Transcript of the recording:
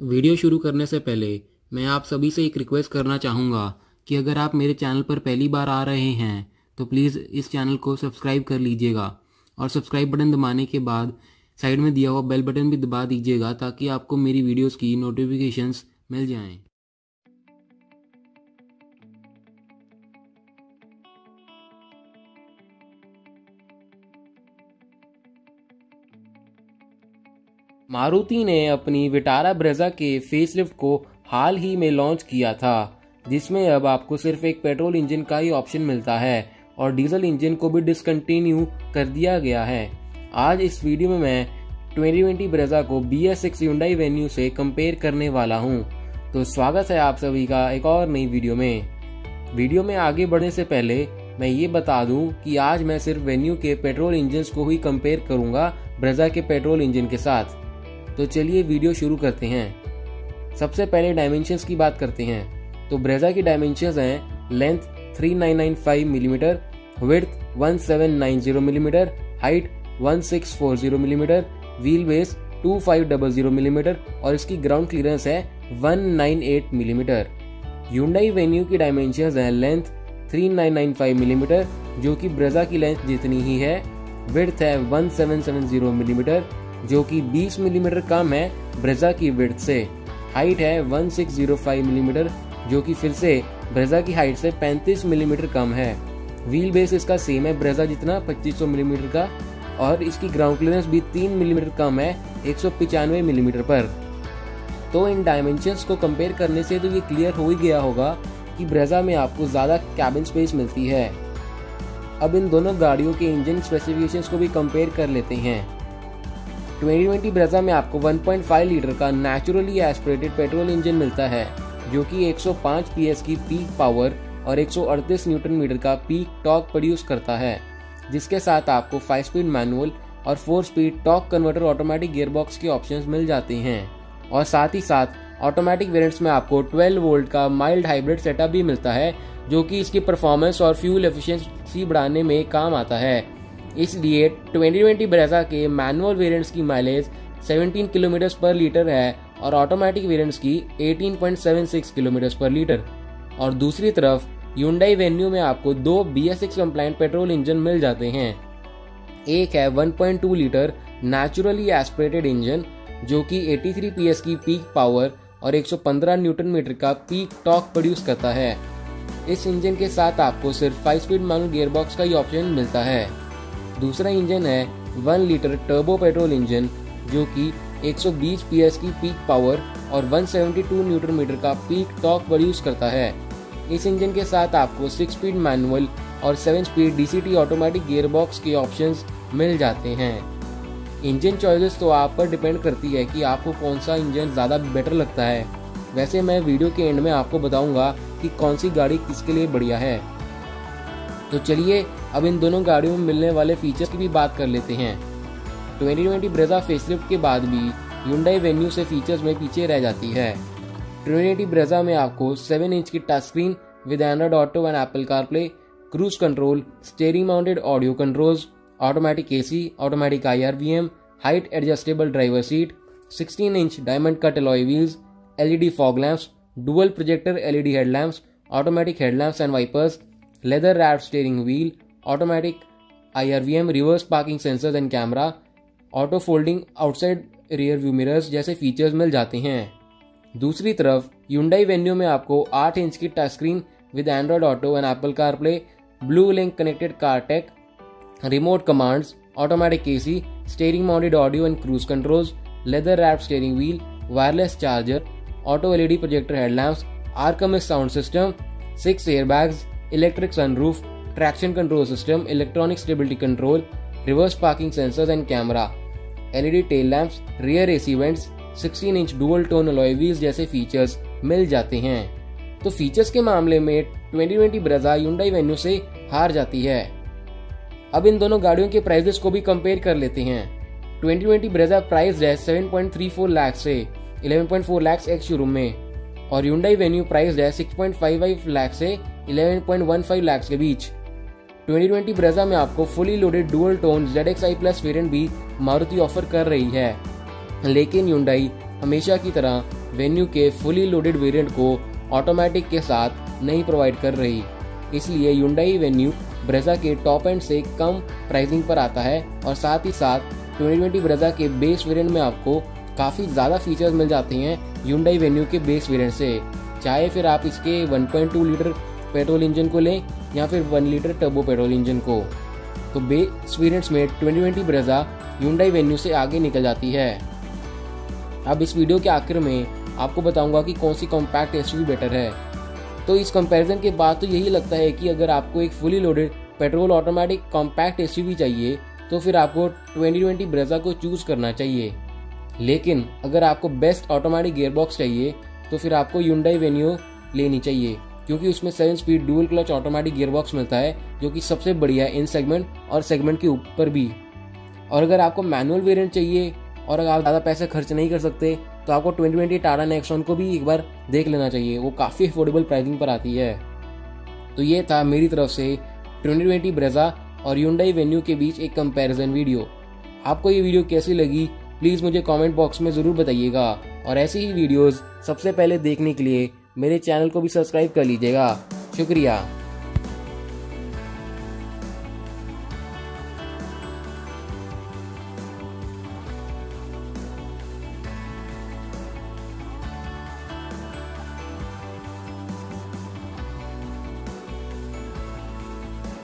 Video शुरू करने से पहले मैं आप सभी से एक रिक्वेस्ट करना चाहूँगा कि अगर आप मेरे चैनल पर पहली बार आ रहे हैं तो प्लीज़ इस चैनल को सब्सक्राइब कर लीजिएगा और सब्सक्राइब बटन दबाने के बाद साइड में दिया हुआ बेल बटन भी दबा दीजिएगा ताकि आपको मेरी वीडियोस की नोटिफिकेशंस मिल जाएँ। मारुति ने अपनी विटारा ब्रेजा के फेसलिफ्ट को हाल ही में लॉन्च किया था, जिसमें अब आपको सिर्फ़ एक पेट्रोल इंजन का ही ऑप्शन मिलता है और डीजल इंजन को भी डिसकंटिन्यू कर दिया गया है। आज इस वीडियो में मैं 2020 ब्रेजा को बी एस सिक्स वेन्यू से कंपेयर करने वाला हूँ। तो स्वागत है आप सभी का एक और नई वीडियो में। वीडियो में आगे बढ़ने से पहले मैं ये बता दूँ कि आज मैं सिर्फ़ वेन्यू के पेट्रोल इंजन को ही कंपेयर करूँगा ब्रेजा के पेट्रोल इंजन के साथ। तो चलिए वीडियो शुरू करते हैं। सबसे पहले डायमेंशंस की बात करते हैं। तो ब्रेजा की डायमेंशंस हैं length 3995 millimetre width 1790 millimetre height 1640 millimetre wheel base 2500 millimetre और इसकी ग्राउंड क्लियरेंस है 198 मिलीमीटर यूंडाई वेन्यू की डायमेंशंस हैं लेंथ 3995 मिलीमीटर जो कि ब्रेजा की लेंथ जितनी ही है विड्थ है 1770 मिलीमीटर जो कि 20 मिलीमीटर कम है ब्रेजा की विड्थ से। हाइट है 1605 मिलीमीटर, जो कि फिर से ब्रेजा की हाइट से 35 मिलीमीटर कम है। व्हील बेस इसका सेम है, ब्रेजा जितना 2500 मिलीमीटर का, और इसकी ग्राउंड क्लियरेंस भी 3 मिलीमीटर कम है, एक मिलीमीटर पर। तो इन डायमेंशंस को कंपेयर करने से तो ये क्लियर हो ही गया होगा कि ब्रेजा में आपको ज़्यादा कैबिन स्पेस मिलती है। अब इन दोनों गाड़ियों के इंजन स्पेसिफिकेशंस को भी कंपेयर कर लेते हैं। 2020 ब्रेजा में आपको 1.5 लीटर का नेचुरली एस्पिरेटेड पेट्रोल इंजन मिलता है, जो कि 105 पीएस की पीक पावर और 138 न्यूटन मीटर का पीक टॉक प्रोड्यूस करता है। जिसके साथ आपको 5 स्पीड मैनुअल और 4 speed torque converter automatic gearbox के ऑप्शंस मिल जाते हैं। और साथ ही साथ ऑटोमेटिक वेरिएंट्स में आपको 12 वोल्ट का माइल्ड हाइब्रिड सेटअप भी मिलता है, जो कि इसकी परफॉर्मेंस और फ्यूल एफिशिएंसी बढ़ाने में काम आता है। इसलिए 2020 ब्रेजा के मैनुअल वेरिएंट्स की माइलेज 17 किलोमीटर पर लीटर है और ऑटोमेटिक वेरिएंट्स की 18.76 किलोमीटर पर लीटर। और दूसरी तरफ़ यूंडाई वेन्यू में आपको दो B S six compliant petrol engine मिल जाते हैं। एक है 1.2 लीटर नेचुरली एस्पिरेटेड इंजन जो कि 83 पीएस की पीक पावर और 115 न्यूटन मीटर का पीक टॉक प्रोड्यूस करता है। इस इंजन के साथ आपको सिर्फ़ 5 स्पीड मैनुअल गियरबॉक्स का ही ऑप्शन मिलता है। दूसरा इंजन है one litre turbo petrol engine, जो कि 120 पीएस की पीक पावर और 172 न्यूटन मीटर का पीक टॉक प्रोड्यूस करता है। इस इंजन के साथ आपको सिक्स स्पीड मैनुअल और seven speed DCT automatic gearbox के ऑप्शंस मिल जाते हैं। इंजन चॉइसेस तो आप पर डिपेंड करती है कि आपको कौन सा इंजन ज़्यादा बेटर लगता है। वैसे मैं वीडियो के एंड में आपको बताऊँगा कि कौन सी गाड़ी किसके लिए बढ़िया है। तो चलिए अब इन दोनों गाड़ियों में मिलने वाले फीचर्स की भी बात कर लेते हैं। 2020 ब्रेजा फेसलिफ्ट के बाद भी यूंडाई वेन्यू से फीचर्स में पीछे रह जाती है। 2020 ब्रेजा में आपको 7 इंच की touch screen with Android auto and Apple CarPlay cruise control steering mounted audio controls automatic AC automatic IRVM height adjustable driver seat 16 inch diamond cut alloy wheels LED fog lamps dual projector LED headlamps automatic headlamps and wipers leather wrap steering wheel, automatic IRVM reverse parking sensors and camera auto folding outside rear view mirrors जैसे features मिल जाते हैं। दूसरी तरफ़ Hyundai venue में आपको 8 inch की touch screen with Android auto and Apple car play blue link connected car tech remote commands automatic AC steering mounted audio and cruise controls leather wrap steering wheel wireless charger auto LED projector headlamps Arkamys sound system six airbags electric sunroof, traction control system, electronic stability control, reverse parking sensors and camera, LED tail lamps, rear AC vents, 16 inch dual tone alloy जैसे features मिल जाते हैं। तो features के मामले में 2020 Brezza Hyundai venue से हार जाती है। अब इन दोनों गाड़ियों के प्राइसेस को भी कंपेयर कर लेते हैं। 2020 ब्रेजा प्राइस है 7.34 लाख से 11.4 लाख एक्स शोरूम में और यूंडाई वेन्यू प्राइस है 6.55 लाख से 11.15 लाख के बीच। 2020 ब्रेजा में आपको fully loaded dual tone ZXi plus variant भी मारुति ऑफ़र कर रही है। लेकिन यूंडाई हमेशा की तरह वेन्यू के फुली लोडेड वेरिएंट को ऑटोमेटिक के साथ नहीं प्रोवाइड कर रही। इसलिए युंडाई वेन्यू ब्रेजा के टॉप एंड से कम प्राइसिंग पर आता है और साथ ही साथ 2020 ब्रेजा के बेस वेरिएंट में आपको काफ़ी ज़्यादा फीचर्स मिल जाते हैं युंडाई वेन्यू के बेस वेरिएंट से। चाहे फिर आप इसके 1.2 लीटर पेट्रोल इंजन को लें या फिर 1 लीटर टर्बो पेट्रोल इंजन को। तो बेस वेरिएंट्स में 2020 ब्रेजा युंडाई वेन्यू से आगे निकल जाती है। अब इस वीडियो के आखिर में आपको बताऊँगा कि कौन सी कॉम्पैक्ट एस बेटर है। तो इस कंपैरिजन के बाद तो यही लगता है कि अगर आपको एक fully loaded petrol automatic compact S चाहिए तो फिर आपको 2020 ब्रेजा को चूज़ करना चाहिए। लेकिन अगर आपको बेस्ट ऑटोमेटिक गियरबॉक्स चाहिए तो फिर आपको यूंडाई वेन्यू लेनी चाहिए। क्योंकि उसमें seven speed dual clutch automatic gearbox मिलता है, जो कि सबसे बढ़िया है इन सेगमेंट और सेगमेंट के ऊपर भी। और अगर आपको मैनुअल वेरिएंट चाहिए और अगर आप ज़्यादा पैसे खर्च नहीं कर सकते तो आपको ट्वेंटी ट्वेंटी टाटा नेक्सॉन को भी एक बार देख लेना चाहिए। वो काफ़ी अफोर्डेबल प्राइसिंग पर आती है। तो ये था मेरी तरफ़ से ट्वेंटी ट्वेंटी ब्रेजा और यूंडाई वेन्यू के बीच एक कंपैरिजन वीडियो आपको ये वीडियो कैसी लगी? प्लीज़ मुझे कमेंट बॉक्स में ज़रूर बताइएगा। और ऐसी ही वीडियोस सबसे पहले देखने के लिए मेरे चैनल को भी सब्सक्राइब कर लीजिएगा। शुक्रिया।